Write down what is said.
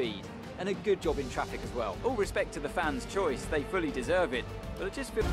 speed. And a good job in traffic as well. All respect to the fans' choice, they fully deserve it. But it just feels...